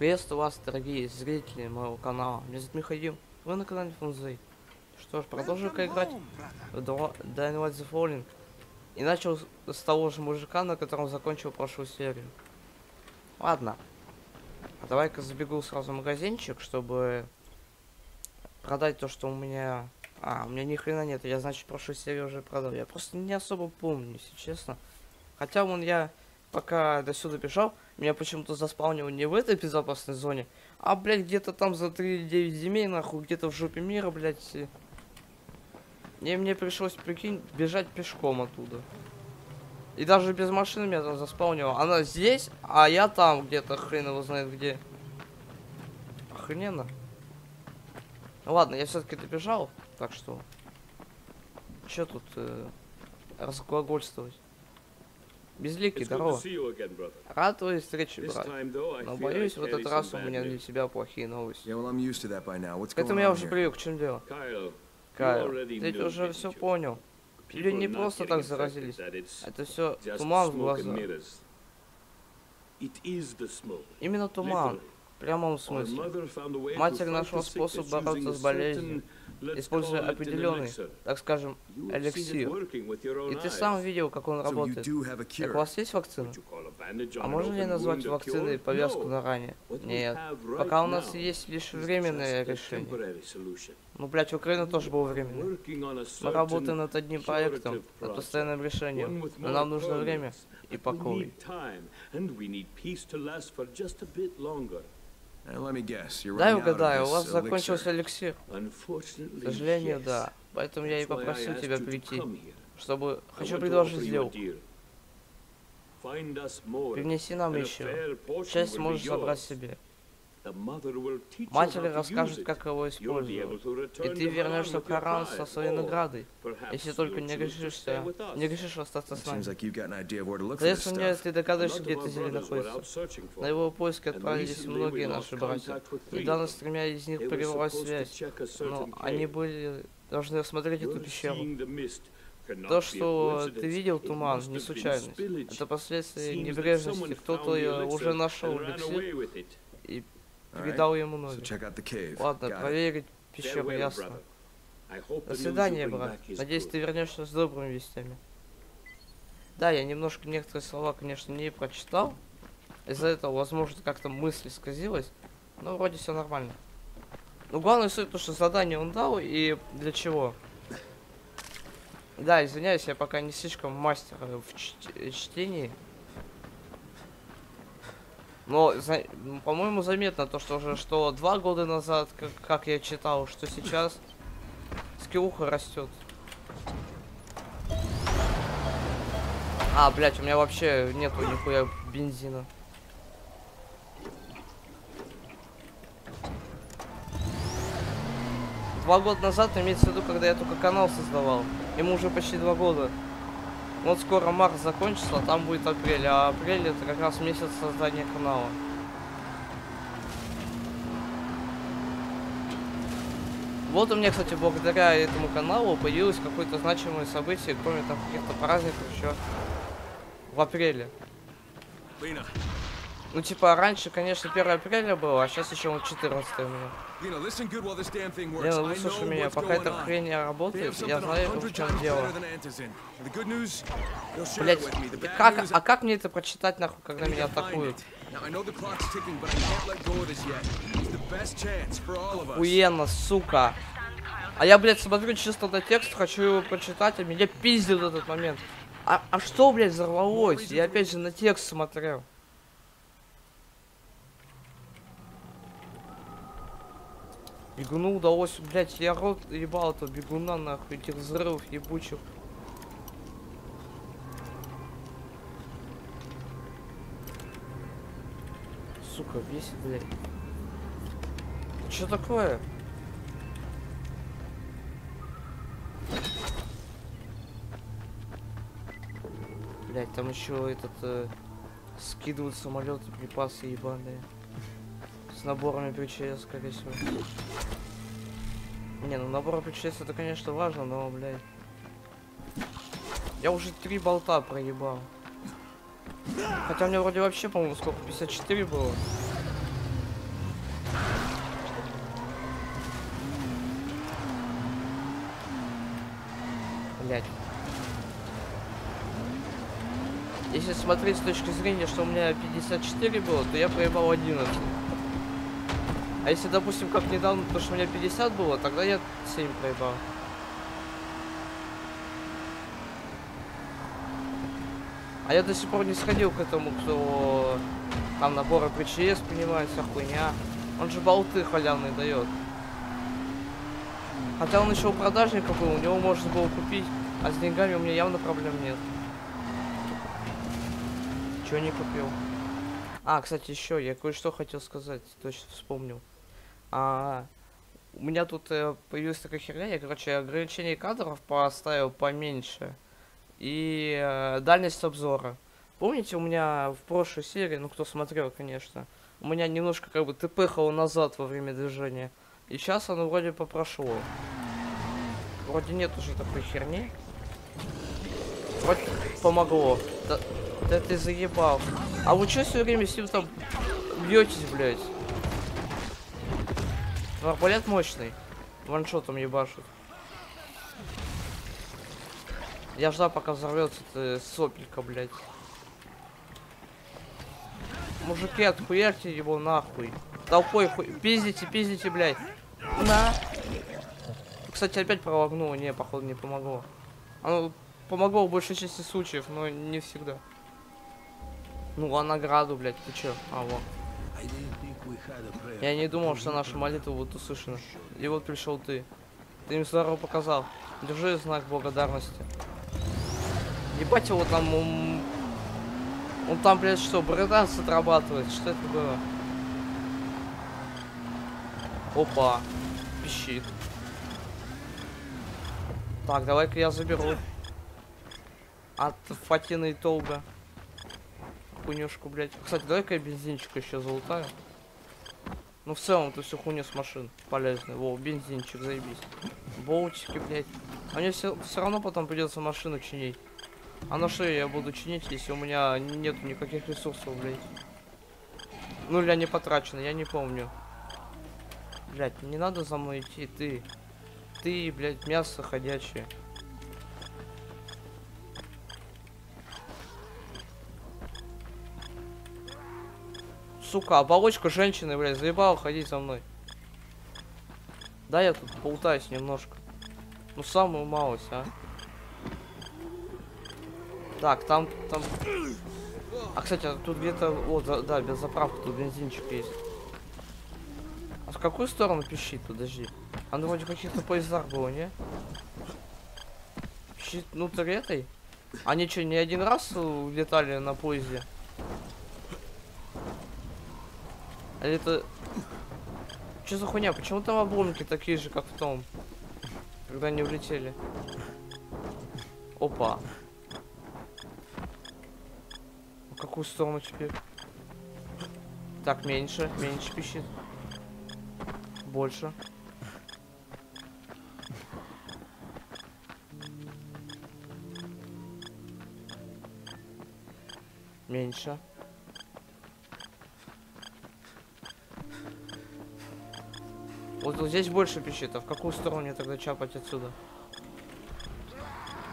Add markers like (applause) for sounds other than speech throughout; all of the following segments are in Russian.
Приветствую вас, дорогие зрители моего канала. Меня зовут Михаил, вы на канале Фунзей. Что ж, продолжу-ка играть в Dying Light the Falling. И начал с того же мужика, на котором закончил прошлую серию. Ладно. А давай-ка забегу сразу в магазинчик, чтобы продать то, что у меня... А, у меня ни хрена нет, я, значит, прошлую серию уже продал. Я просто не особо помню, если честно. Хотя вон я, пока до сюда бежал, меня почему-то заспаунил не в этой безопасной зоне, а, блядь, где-то там за 3-9 земель, нахуй, где-то в жопе мира, блядь. И мне пришлось, прикинь, бежать пешком оттуда. И даже без машины меня там заспаунила. Она здесь, а я там где-то, хрен его знает где. Охрененно. Ну ладно, я все-таки добежал, так что... Че тут э, разглагольствовать? Безликий, здорово. Рад твоей встрече, брат. Но боюсь, в этот раз у меня для тебя плохие новости. К этому я уже привык, в чем дело? Кайл, ты ведь уже все понял. Люди не просто так заразились. Это все туман в глазах. Именно туман. В прямом смысле. Матерь нашла способ бороться с болезнью, используя определенный, так скажем, эликсир. И ты сам видел, как он работает. Так у вас есть вакцина? А можно ли назвать вакциной повязку на ране? Нет. Пока у нас есть лишь временное решение. Ну, блядь, Украина тоже была временной. Мы работаем над одним проектом, над постоянным решением. Но нам нужно время и покой. Дай угадаю, у вас закончился эликсир. К сожалению, да. Поэтому я и попросил тебя прийти, чтобы... Хочу предложить сделку. Принеси нам еще. Часть можешь забрать себе. Матери расскажет, как его использовать. И ты вернешься в Коран со своей наградой, если только не решишься, не решишь остаться с нами. Сдается мне, ты догадываешься, где эта зелень находится. На его поиски отправились многие наши братья. Недавно с тремя из них прервалась связь, но они были должны осмотреть эту пещеру. То, что ты видел туман, не случайность. Это последствия небрежности. Кто-то уже нашел эликсир и передал ему ноги. Ладно, проверить пещеру, ясно. До свидания, брат. Надеюсь, ты вернешься с добрыми вестями. Да, я немножко некоторые слова, конечно, не прочитал. Из-за этого, возможно, как-то мысль сказилась. Но вроде все нормально. Но главное суть то, что задание он дал и для чего. Да, извиняюсь, я пока не слишком мастер в чт чтении. Но, по-моему, заметно то, что уже что два года назад, как, как я читал, что сейчас скиллуха растет. А, блять, у меня вообще нету нихуя бензина. Два года назад, имеется в виду, когда я только канал создавал. Ему уже почти два года. Вот скоро март закончится, а там будет апрель. А апрель это как раз месяц создания канала. Вот у меня, кстати, благодаря этому каналу появилось какое-то значимое событие, кроме там каких-то праздников еще в апреле. Ну, типа, раньше, конечно, 1 апреля было, а сейчас еще вот 14 у меня. Лена, выслушай меня, пока эта хрень работает, я знаю, в чем дело. Блять, как, а как мне это прочитать, нахуй, когда меня атакуют? Охуенно, сука. А я, блядь, смотрю чисто на текст, хочу его прочитать, а меня пиздит в этот момент. А, а что, блядь, взорвалось? Я опять же на текст смотрел. Бегуну удалось, блять, я рот ебал этого бегуна, нахуй, этих взрывов ебучих. Сука, бесит, блядь. Что такое? Блять, там еще этот э, скидывают самолеты, припасы ебаные. С наборами ключей, скорее всего. Не, ну набор ключей это, конечно, важно, но, блядь. Я уже три болта проебал. Хотя мне вроде вообще, по-моему, сколько? 54 было. Блять. Если смотреть с точки зрения, что у меня 54 было, то я проебал 11. А если, допустим, как недавно, то что у меня 50 было, тогда я 7 проебал. А я до сих пор не сходил к этому, кто там наборы ПЧС понимает, вся хуйня. Он же болты халявные дает. Хотя он еще у продажника был, у него можно было купить, а с деньгами у меня явно проблем нет. Чего не купил? А, кстати, еще я кое-что хотел сказать, точно вспомнил. А, у меня тут э, появилась такая херня, я, короче, ограничение кадров поставил поменьше и э, дальность обзора. Помните, у меня в прошлой серии, ну кто смотрел, конечно, у меня немножко как бы тпхало назад во время движения. И сейчас оно вроде попрошло. Вроде нет уже такой херни. Вроде помогло. Да, да ты заебал. А вы что все время с ним там бьетесь, блядь? Арбалет мощный. Ваншотом ебашит. Я ждал, пока взорвется эта сопелька, блядь. Мужики, отхуярьте его нахуй. Толпой хуй. Пиздите, пиздите, блядь. На. Кстати, опять пролагнуло. Не, походу, не помогло. Оно помогло в большей части случаев, но не всегда. Ну, а награду, блядь, ты чё? А, вот. Я не думал, что наша молитва будет услышана. И вот пришел ты. Ты им здорово показал. Держи знак благодарности. Ебать его там... Он, он там, блядь, что, брейданс отрабатывает? Что это было? Опа. Пищит. Так, давай-ка я заберу. От Фатины и Толга. Хуйнюшку, блядь. Кстати, давай-ка я бензинчик еще залутаю. Ну, в целом, это все хуйня с машин полезная. Во, бензинчик, заебись. Болтики, блядь. А мне все, все равно потом придется машину чинить. А на что я буду чинить, если у меня нет никаких ресурсов, блядь? Ну, или они потрачены, я не помню. Блядь, не надо за мной идти, ты. Ты, блядь, мясо ходячее. Сука, оболочка женщины, блядь, заебал ходить за мной. Да, я тут болтаюсь немножко. Ну, самую малость, а. Так, там, там... А, кстати, а тут где-то... Вот, да, да, без заправки, тут бензинчик есть. А в какую сторону пищит? Подожди. Оно вроде каких-то поездах было, не? Пищит внутрь этой? Они что, не один раз улетали на поезде? Или это... Что за хуйня? Почему там обломки такие же, как в том? Когда они улетели. Опа. В какую сторону теперь? Так, меньше, меньше пищит. Больше. Меньше. Вот, вот здесь больше пищит, а в какую сторону мне тогда чапать отсюда?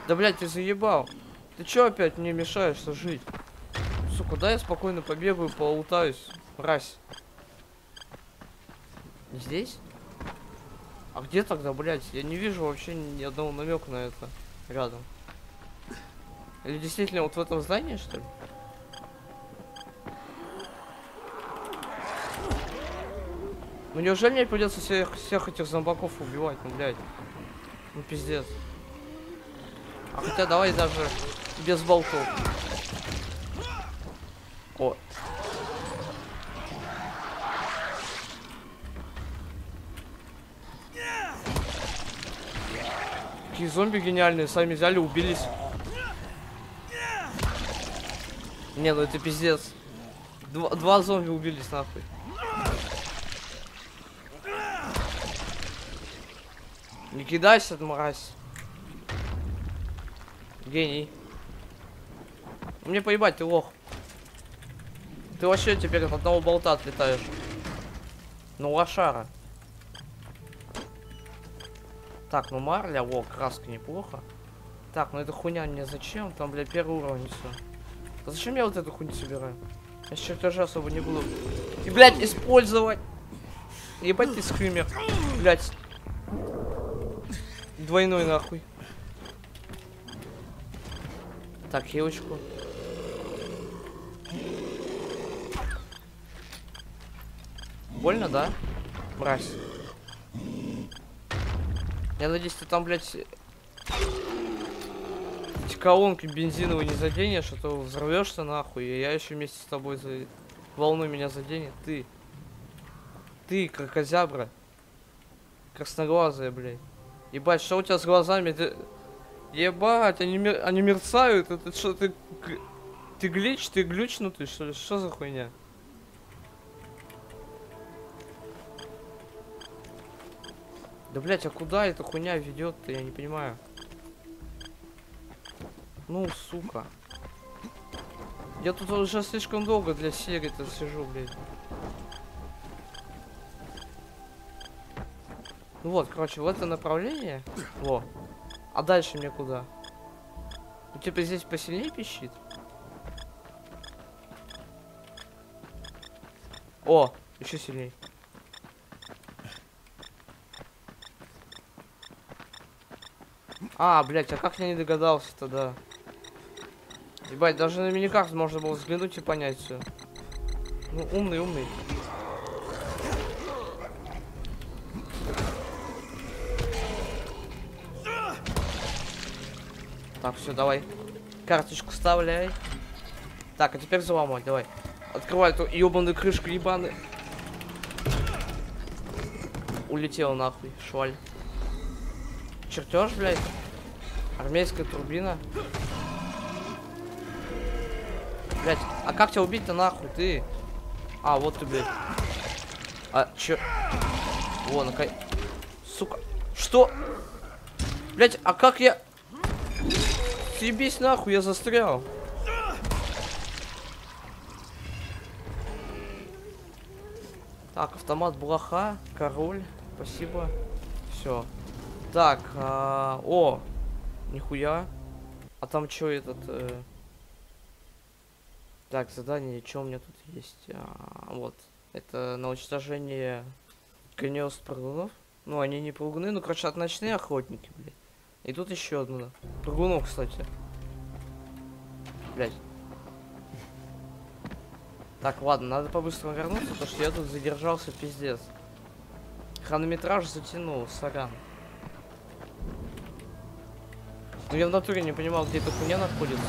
Да, блядь, ты заебал. Ты чё опять мне мешаешься жить? Сука, да я спокойно побегаю, полутаюсь. Раз. Здесь? А где тогда, блядь? Я не вижу вообще ни одного намека на это рядом. Или действительно вот в этом здании, что ли? Ну неужели мне придется всех, всех этих зомбаков убивать? Ну, блядь. Ну, пиздец. А хотя давай даже без болтов. О. Какие зомби гениальные, сами взяли, убились. Не, ну это пиздец. Два, два зомби убились нахуй. Не кидайся, мразь. Гений. Мне поебать, ты лох. Ты вообще теперь от одного болта отлетаешь. Ну, лошара. Так, ну марля, о, краска неплохо. Так, ну это хуйня мне зачем? Там, бля, первый уровень все. А зачем я вот эту хуйню собираю? Я с чертежа особо не буду. И, блядь, использовать. Ебать ты скример. Блядь. Двойной нахуй. Так, хилочку. Больно, да? Мразь. Я надеюсь, ты там, блядь, эти колонки бензиновые не заденешь, а то взорвешься нахуй, и я еще вместе с тобой за волну меня заденет. Ты. Ты, крокозябра. Красноглазая, блядь. Ебать, что у тебя с глазами? Ты... Ебать, они, мер... они мерцают. Это что, ты... Ты глич, ты глючнутый, что ли? Что за хуйня? Да, блять, а куда эта хуйня ведет-то? Я не понимаю. Ну, сука. Я тут уже слишком долго для серии-то сижу, блядь. Вот, короче, в это направление. Во. А дальше мне куда? Ну, типа здесь посильнее пищит? О, еще сильнее. А, блядь, а как я не догадался тогда? Ебать, даже на миникарт можно было взглянуть и понять все. Ну, умный, умный. Так, все, давай. Карточку вставляй. Так, а теперь взломать, давай. Открывай эту ебаную крышку ебаную. Улетел нахуй, шваль. Чертеж, блядь. Армейская турбина. Блять, а как тебя убить-то нахуй, ты? А, вот ты, блядь. А, чё? Во, накай. Сука. Что? Блять, а как я... Съебись нахуй, я застрял. Так, автомат блоха, король, спасибо. Все. Так, а, о, нихуя. А там что этот... Э... Так, задание, что у меня тут есть? А, вот. Это на уничтожение гнезд прыгунов. Ну, они не прыгуны, ну, короче, от ночные охотники, блядь. И тут еще одно. Прыгунов, кстати. Блядь. Так, ладно, надо по-быстрому вернуться, потому что я тут задержался пиздец. Хронометраж затянул, сорян. Ну я в натуре не понимал, где эта хуйня находится.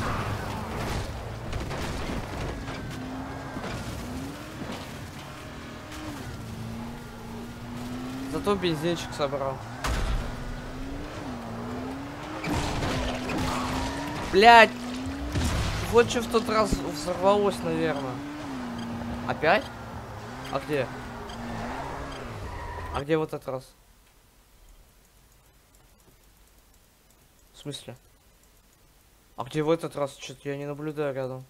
Зато бензинчик собрал. Блять! Вот что в тот раз взорвалось, наверное. Опять? А где? А где вот этот раз? В смысле? А где в этот раз? Что-то я не наблюдаю рядом.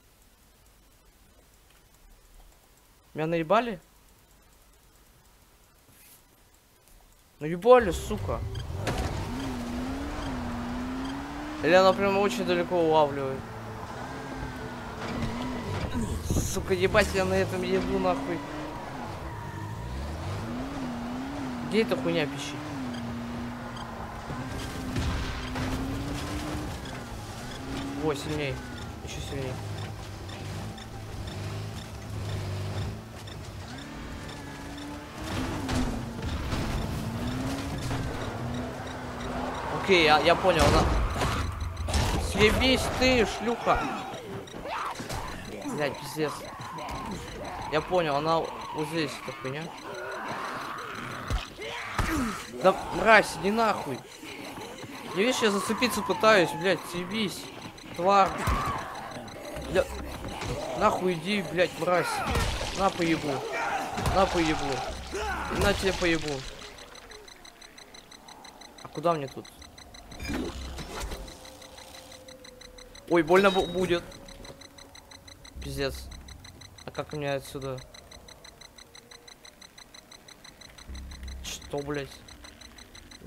Меня наебали? Ну ебали, сука. Или она прям очень далеко улавливает. Сука, ебать, я на этом еду нахуй. Где эта хуйня пищит? Во, сильней. Еще сильней. Окей, я, я понял, она... Съебись ты, шлюха! Блять, пиздец. Я понял, она вот здесь эта хуйня. Да, мразь, иди нахуй. Я видишь, я зацепиться пытаюсь, блядь, съебись. Тварь. Бля... Нахуй иди, блядь, мразь. На поебу. На поебу. На тебе поебу. А куда мне тут? Ой, больно будет. Пиздец. А как мне отсюда? Что, блять?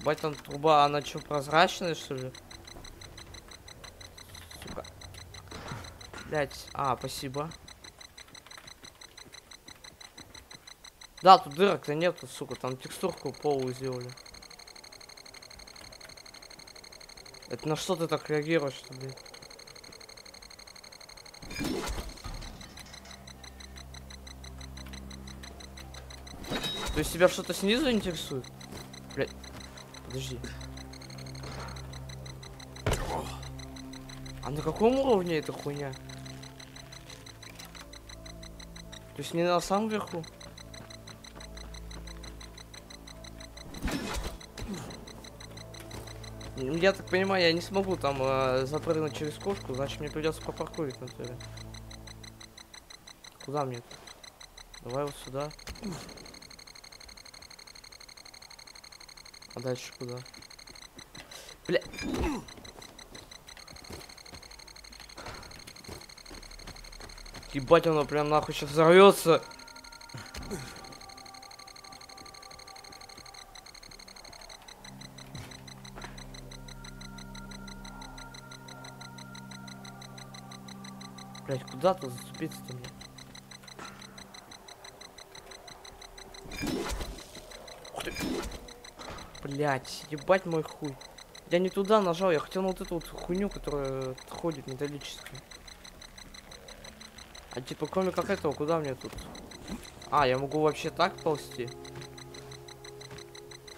Бать там труба, она что, прозрачная, что ли? Блять. А, спасибо. Да, тут дырок-то нету, сука. Там текстурку полу сделали. Это на что ты так реагируешь, блин? То есть тебя что-то снизу интересует? Блять. Подожди. А на каком уровне эта хуйня? То есть не на самом верху? Ну, я так понимаю, я не смогу там э, запрыгнуть через кошку, значит мне придется попаркурить на. Куда мне? Давай вот сюда. А дальше куда? Бля. Ебать, оно прям нахуй сейчас взорвется. Блять, куда тут зацепиться-то мне? Ух ты. Блять, ебать мой хуй. Я не туда нажал, я хотел на вот эту вот хуйню, которая ходит металлическая. А типа, кроме как этого, куда мне тут? А, я могу вообще так ползти?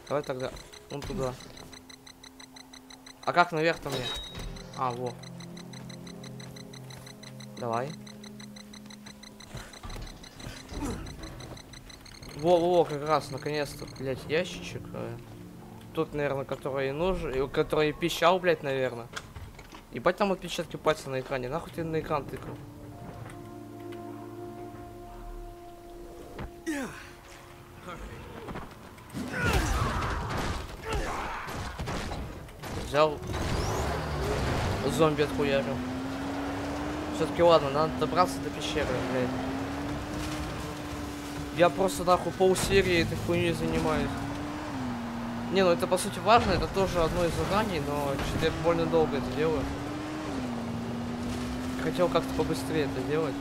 Давай тогда вон туда. А как наверх-то мне? А, во. Давай. Во-во, как раз, наконец-то, блядь, ящичек. Э, тут, наверное, который нужен, который пищал, блядь, наверное. Ебать там отпечатки пальца на экране. Нахуй ты на экран тыкал? Взял зомби отхуярил. Все-таки ладно, надо добраться до пещеры, блядь. Я просто нахуй пол серии этой хуйней занимаюсь. Не, ну это по сути важно, это тоже одно из заданий, но что-то я больно долго это делаю. Хотел как-то побыстрее это делать.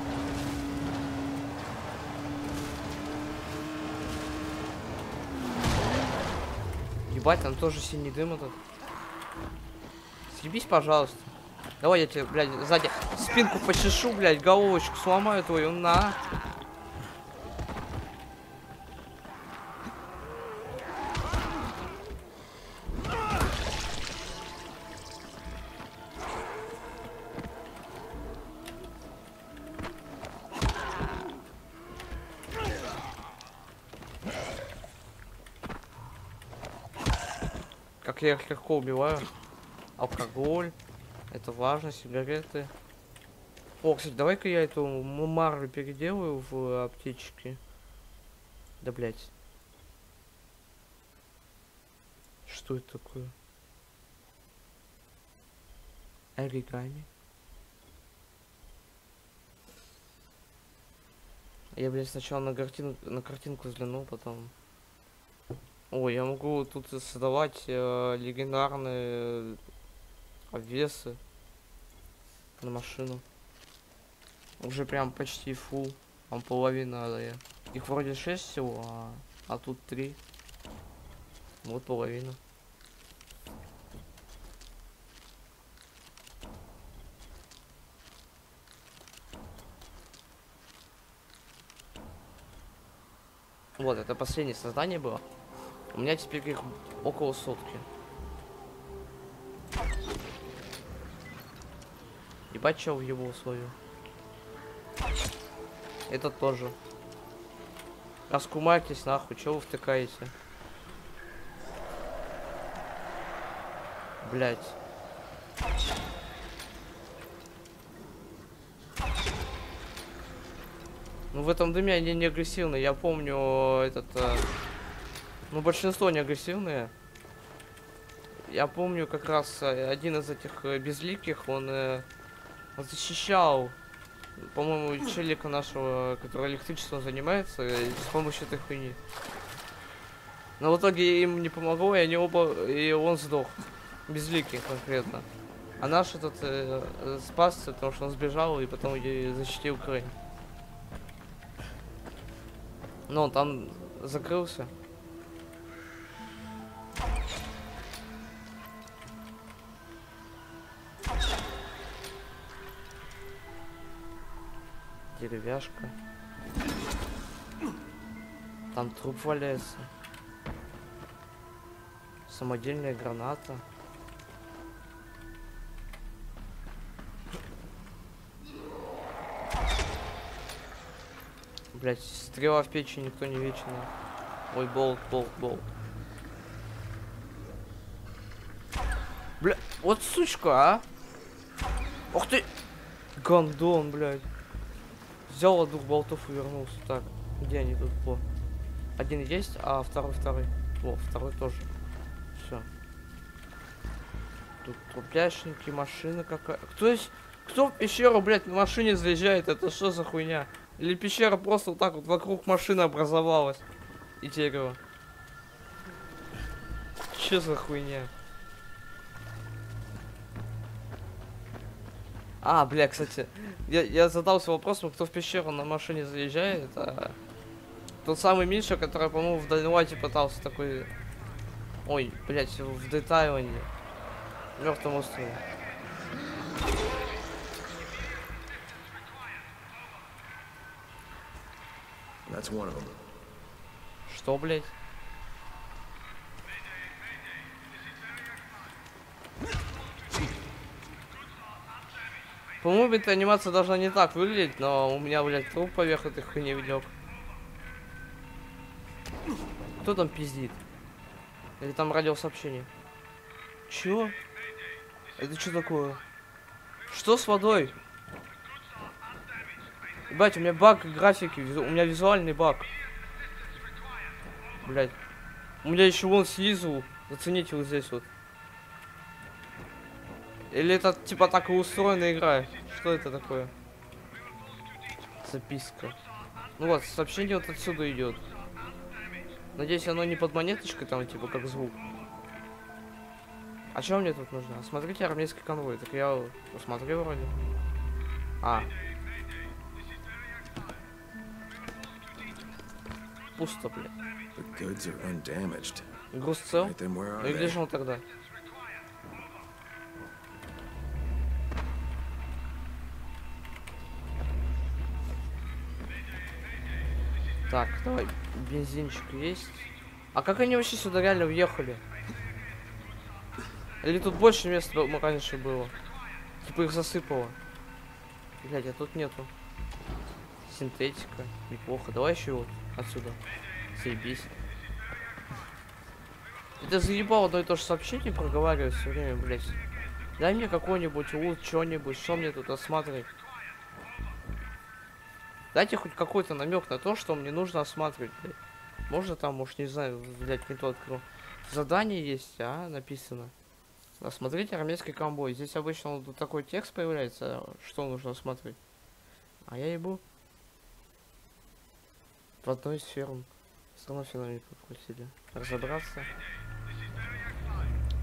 Ебать, там тоже синий дым этот. Съебись, пожалуйста. Давай я тебе, блядь, сзади спинку почешу, блядь, головочку сломаю твою, на. Я их легко убиваю. Алкоголь. Это важно, сигареты. О, кстати, давай-ка я эту мару переделаю в аптечке. Да, блядь. Что это такое? Оригами. Я, блядь, сначала на, картин... на картинку взглянул, потом... Ой, я могу тут создавать э, легендарные обвесы на машину. Уже прям почти фул. Там половина, да. Их вроде 6 всего, а, а тут 3. Вот половина. Вот, это последнее создание было. У меня теперь их около сотки. Ебать, чел в его свою. Это тоже. Раскумайтесь нахуй, чего вы втыкаете? Блять. Ну в этом дыме они не агрессивные. Я помню этот... Э, ну большинство не агрессивные. Я помню как раз э, один из этих э, безликих, он э, защищал, по-моему, челика нашего, который электричеством занимается, э, с помощью этой хуйни. Но в итоге им не помогло, и они оба, и он сдох. Безликий конкретно. А наш этот э, спасся, потому что он сбежал и потом защитил Крым. Но он там закрылся. Деревяшка. Там труп валяется. Самодельная граната. Блять, стрела в печень никто не вечная. Ой, болт, болт, болт. Бля, вот сучка, а? Ух ты! Гандон, блядь. Взял от двух болтов и вернулся. Так, где они тут? По? Один есть, а второй, второй. О, второй тоже. Все. Тут трупляшники, машина какая. Кто есть? Кто в пещеру, блядь, на машине заезжает? Это что за хуйня? Или пещера просто вот так вот вокруг машины образовалась. И дерево. Че за хуйня? А, бля, кстати, я, я задался вопросом, кто в пещеру на машине заезжает. А... Тот самый Миша, который, по-моему, в Дальнвате пытался такой... Ой, блядь, в Детайланде. Мертвом острове. Что, блядь? По-моему, эта анимация должна не так выглядеть, но у меня, блядь, труп поверх этой хуйни видел. Кто там пиздит? Или там радиосообщение? Чё? Это что такое? Что с водой? Ебать, у меня баг графики, у меня визуальный баг. Блять. У меня еще вон снизу, зацените вот здесь вот. Или это типа так и устроена игра? Что это такое? Записка. Ну вот, сообщение вот отсюда идет. Надеюсь, оно не под монеточкой там, типа, как звук. А что мне тут нужно? Смотрите армейский конвой. Так я посмотрел вроде. А, пусто, блядь. Груз цел? Ну и где же он тогда? Так, давай, бензинчик есть. А как они вообще сюда реально въехали? Или тут больше места раньше было? Типа их засыпало. Блять, а тут нету. Синтетика. Неплохо. Давай еще вот отсюда. Заебись. Это заебал одно и то же сообщение проговаривать все время, блядь. Дай мне какой-нибудь лут, что-нибудь, что мне тут осматривать. Дайте хоть какой-то намек на то, что мне нужно осматривать, блядь. Можно там, может, не знаю, блядь, не то открыл. Задание есть, а, написано. Осмотрите армейский комбой. Здесь обычно вот такой текст появляется, что нужно осматривать. А я ебу в одной из ферм. Все равно попросили разобраться.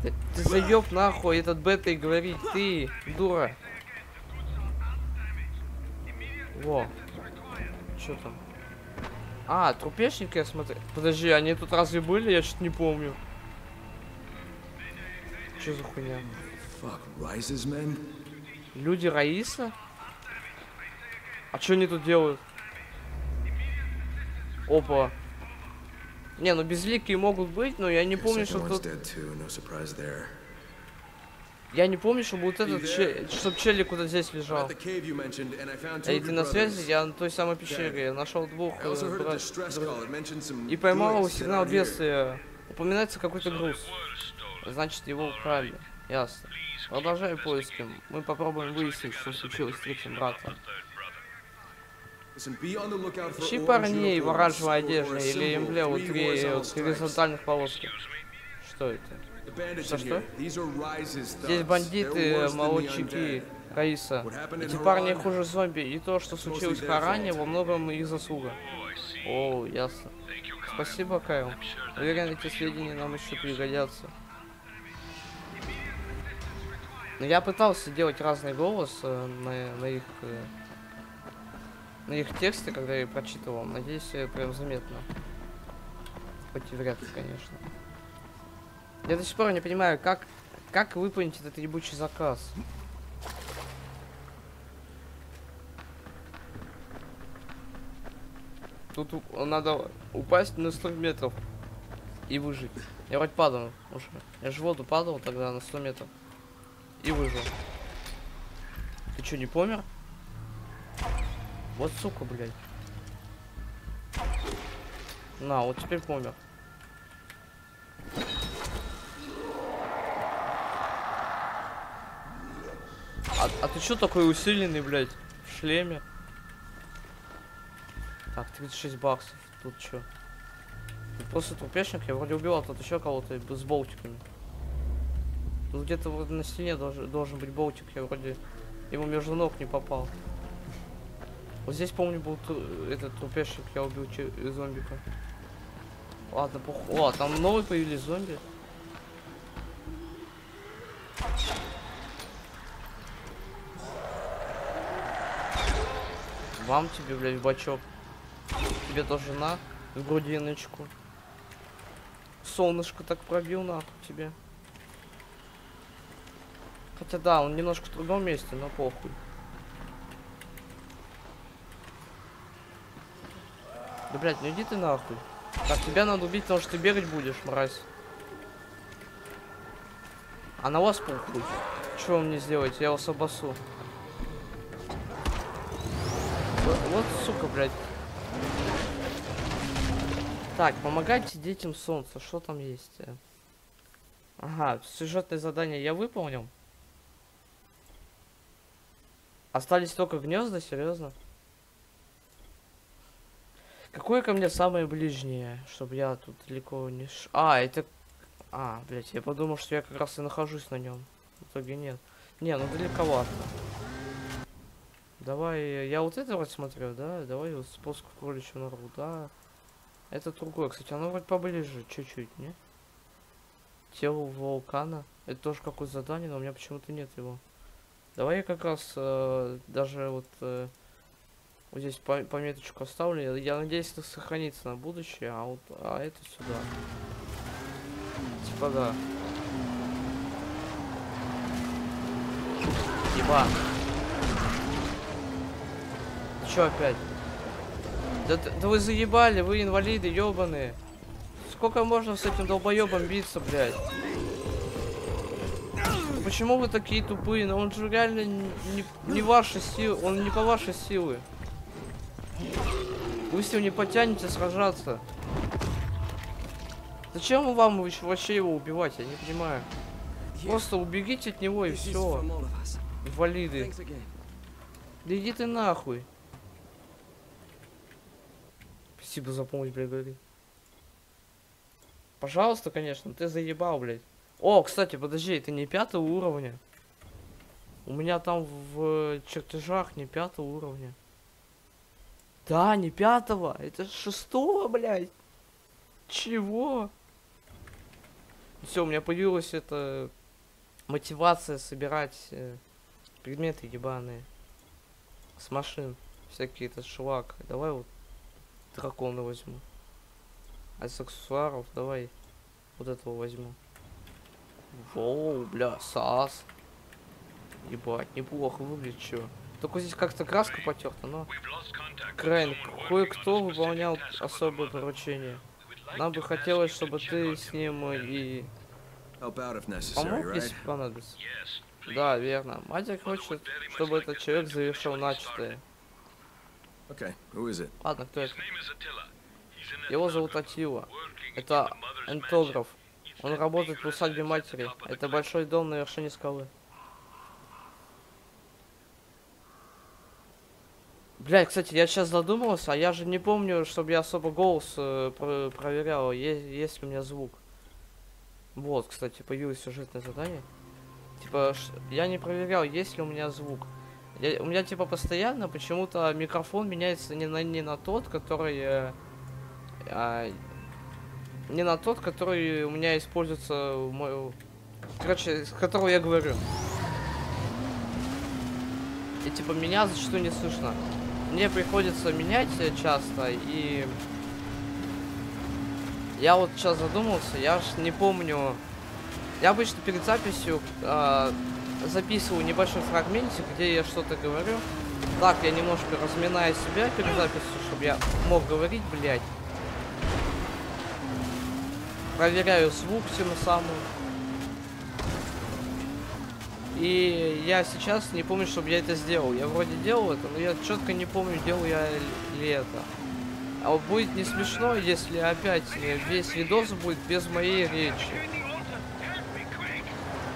Ты, ты заеб нахуй этот бета и говорит, ты, дура. Во. Что там? А, трупешники я смотрю. Подожди, они тут разве были? Я что-то не помню. Что за хуйня? Люди Раиса? А что они тут делают? Опа. Не, ну безликие могут быть, но я не помню, что тут... Я не помню, чтобы вот этот, че... чтоб челик куда здесь лежал. Эй, ты на связи? Я на той самой пещере. Я нашел двух э, И поймал сигнал бедствия. Упоминается какой-то груз. Значит, его украли. Ясно. Продолжай поиски. Мы попробуем выяснить, что случилось с третьим братом. Ищи парней в оранжевой одежде или эмблему три горизонтальных полоски. Что это? Что что? Здесь бандиты, молодчики, Раиса. Эти парни хуже зомби, и то, что случилось в Коране, во многом их заслуга. О, ясно. Спасибо, Кайл. Уверен, эти сведения нам еще пригодятся. Но я пытался делать разный голос э, на, на их э, на их тексты, когда я прочитывал. Надеюсь, прям заметно. Хоть и вряд ли, конечно. Я до сих пор не понимаю, как, как выполнить этот ебучий заказ. Тут надо упасть на 100 метров и выжить. Я вроде падал уже. Я же воду падал тогда на 100 метров. И выжил. Ты что, не помер? Вот сука, блядь. На, вот теперь помер. А, а ты что такой усиленный, блядь, в шлеме? Так, 36 баксов. Тут что? После трупешник я вроде убивал тут еще кого-то с болтиками. Тут где-то вот на стене должен, должен быть болтик, я вроде ему между ног не попал. Вот здесь, помню, был этот трупешник, я убил зомбика. Ладно, пух... О, там новые появились зомби. Вам тебе, блядь, бачок. Тебе тоже на в грудиночку. Солнышко так пробил нахуй тебе. Хотя да, он немножко в другом месте, но похуй. Да блять, ну иди ты нахуй. Так, тебя надо убить, потому что ты бегать будешь, мразь. А на вас похуй. Что вы мне сделаете? Я вас обосу. Вот, сука, блядь. Так, помогайте детям солнца. Что там есть? Ага, сюжетное задание я выполнил. Остались только гнезда, серьезно? Какое ко мне самое ближнее, чтобы я тут далеко не ш... А, это... А, блядь, я подумал, что я как раз и нахожусь на нем. В итоге нет. Не, ну далековато. Давай, я вот это вот смотрю, да? Давай вот спуск в кроличью нору, да. Это другое, кстати, оно вроде поближе, чуть-чуть, не? Тело вулкана. Это тоже какое-то задание, но у меня почему-то нет его. Давай я как раз э, даже вот, э, вот здесь по пометочку оставлю. Я надеюсь, это сохранится на будущее, а вот а это сюда. Типа да. Еба. Чё опять? Да, да вы заебали, вы инвалиды, ёбаные. Сколько можно с этим долбоебом биться, блядь? Почему вы такие тупые? Но ну, он же реально не, не ваши силы, он не по вашей силы. Вы с ним не потянете сражаться. Зачем вам вообще его убивать? Я не понимаю. Просто убегите от него и все. Инвалиды. Да иди ты нахуй. Спасибо за помощь, блядь, говори. Пожалуйста, конечно, ты заебал, блядь. О, кстати, подожди, это не пятого уровня. У меня там в чертежах не пятого уровня. Да, не пятого. Это шестого, блядь. Чего? Все, у меня появилась эта мотивация собирать э, предметы ебаные. С машин. Всякий этот шлак. Давай вот дракона возьму. А из аксессуаров давай вот этого возьму. Воу, бля, сас. Ебать, неплохо выглядит, чё. Только здесь как-то краска потерта, но... Крайн, кое-кто выполнял особое поручение. Нам бы хотелось, чтобы ты с ним и... Помог, если понадобится. Да, верно. Мать хочет, чтобы этот человек завершил начатое. Okay, who is it? Ладно, кто это? Его зовут Атила. Это энтограф. Он работает в усадьбе матери. Это большой дом на вершине скалы. Блять, кстати, я сейчас задумался, а я же не помню, чтобы я особо голос э, про проверял, есть, есть ли у меня звук. Вот, кстати, появилось сюжетное задание. Типа, я не проверял, есть ли у меня звук. Я, у меня типа постоянно почему-то микрофон меняется не на, не на тот, который... Э, а, не на тот, который у меня используется... Мой, короче, с которого я говорю. И типа меня зачастую не слышно. Мне приходится менять часто и... Я вот сейчас задумался, я ж не помню... Я обычно перед записью э, записываю небольшой фрагментик, где я что-то говорю. Так, я немножко разминаю себя перед записью, чтобы я мог говорить, блядь. Проверяю звук тем самым. И я сейчас не помню, чтобы я это сделал. Я вроде делал это, но я четко не помню, делал я ли это. А вот будет не смешно, если опять весь видос будет без моей речи.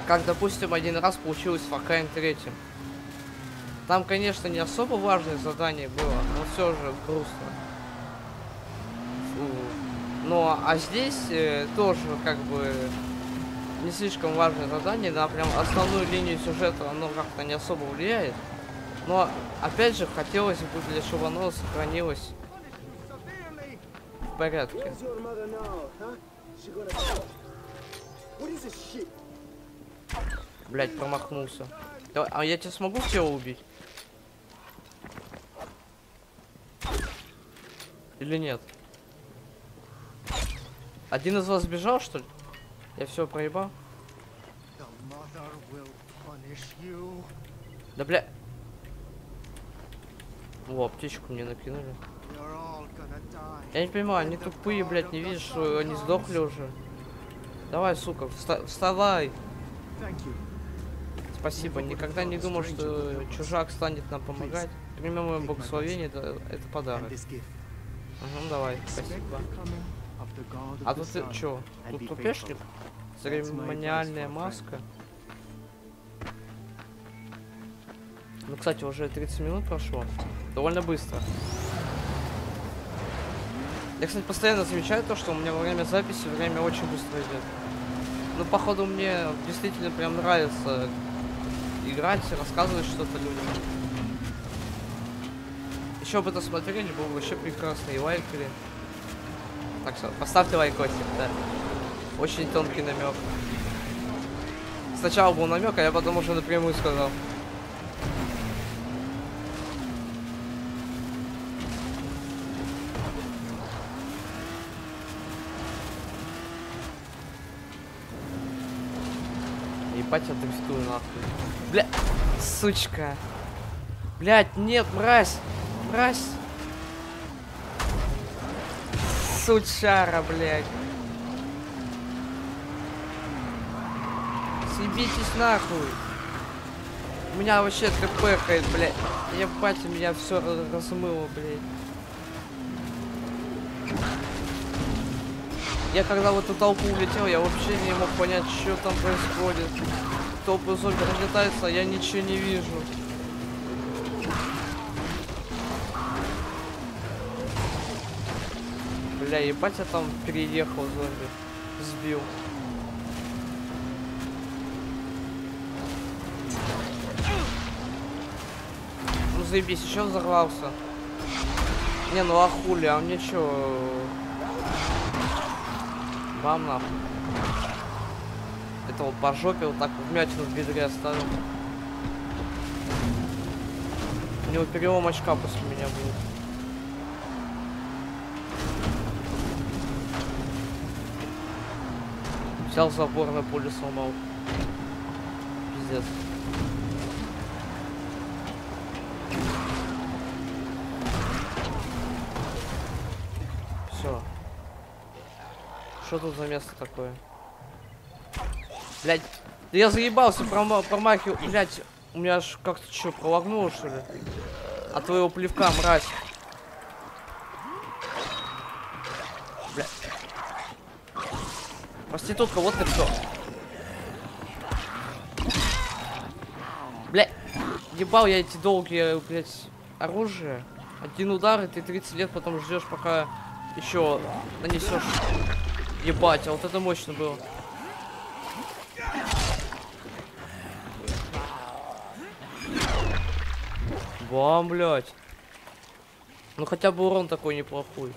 Как, допустим, один раз получилось Far Cry 3. Там, конечно, не особо важное задание было, но все же грустно. Фу. Но, а здесь э, тоже, как бы, не слишком важное задание, да, прям основную линию сюжета оно как-то не особо влияет. Но, опять же, хотелось бы, для чтобы оно сохранилось в порядке. Блять, промахнулся. Давай, а я тебя смогу тело убить? Или нет? Один из вас сбежал, что ли? Я все проебал? Да бля... О, аптечку мне накинули. Я не понимаю, они тупые, блядь, не видишь, что они сдохли уже. Давай, сука, вста вставай. Спасибо, никогда не думал, что чужак станет нам помогать. Примем мое благословение, это, это подарок. Угу, давай, спасибо. А тут ты чё? Тут тупешник? Церемониальная маска. Ну, кстати, уже 30 минут прошло. Довольно быстро. Я, кстати, постоянно замечаю то, что у меня во время записи время очень быстро идет. Ну, походу, мне действительно прям нравится играть, рассказывать что-то людям. Еще бы это смотреть, было бы вообще прекрасно. И лайкали. Так что, поставьте лайкосик, да. Очень тонкий намек. Сначала был намек, а я потом уже напрямую сказал. Ебать, дрифтую нахуй. Бля, сучка. Блять, нет, мразь. Мразь. Сучара, блядь. Съебитесь нахуй. У меня вообще ТПхает, блядь. Ебать, меня все размыло, блядь. Я когда в эту толпу улетел, я вообще не мог понять, что там происходит. Толпы зомби разлетаются, а я ничего не вижу. Бля, ебать, я там переехал зомби. Сбил. Ну заебись, еще взорвался. Не, ну а хули, а мне чё? Бам нахуй. Это вот по жопе вот так вмятину в бедре оставил. У него перелом очка после меня будет. Взял забор на поле сломал. Пиздец. Что тут за место такое? Блять, я заебался прома промахивал. Блять, у меня аж как-то что, пролагнуло, что ли? От твоего плевка, мразь. Блять. Проститутка, вот ты кто. Блять, ебал я эти долгие, блять, оружие. Один удар, и ты 30 лет потом ждешь, пока еще нанесешь Ебать, а вот это мощно было. Бам, блядь. Ну хотя бы урон такой неплохой.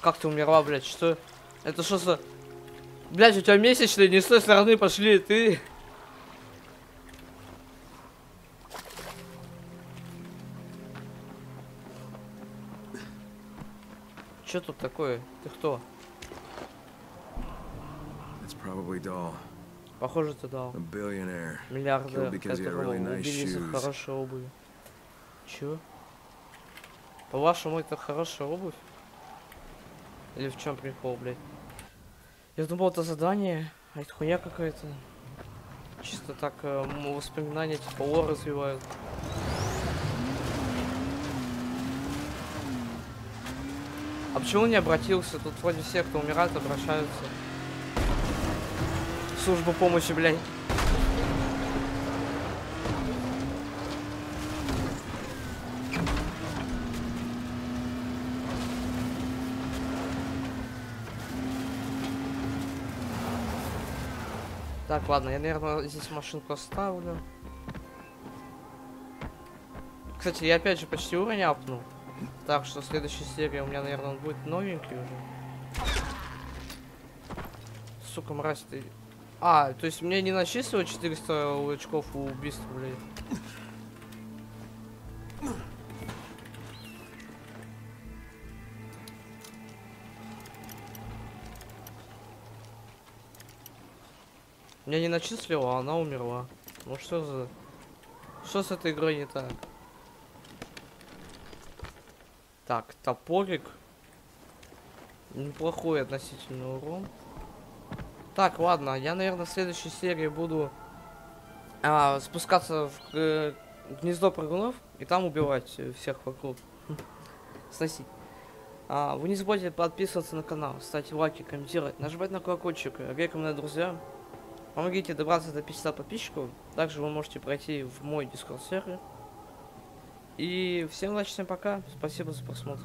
Как ты умерла, блядь? Что? Это что за... Блять, у тебя месячные не с той стороны пошли, ты. Что тут такое? Ты кто? Похоже, ты дал. Миллиардер, которого really убили из-за хорошей обуви. Чё? По-вашему, это хорошая обувь? Или в чем прикол, блядь? Я думал, это задание, а это хуйня какая-то. Чисто так э, воспоминания типа лор развивают. А почему не обратился? Тут вроде все, кто умирает, обращаются. Служба помощи, блядь. Так, ладно, я, наверное, здесь машинку оставлю. Кстати, я опять же почти уровень апнул. Так что следующая серия у меня, наверное, будет новенький уже. Сука, мразь ты. А, то есть мне не начислило 400 очков у убийства, блядь. Меня не начислила, а она умерла. Ну что за... Что с этой игрой не так? Так, топорик. Неплохой относительно урон. Так, ладно, я, наверное, в следующей серии буду а, спускаться в э, гнездо прыгунов и там убивать всех вокруг. (laughs) Сносить. А, вы не забудьте подписываться на канал, ставить лайки, комментировать, нажимать на колокольчик, рекомендовать друзьям. Помогите добраться до 500 подписчиков. Также вы можете пройти в мой дискорд сервер. И всем удачи, всем пока. Спасибо за просмотр.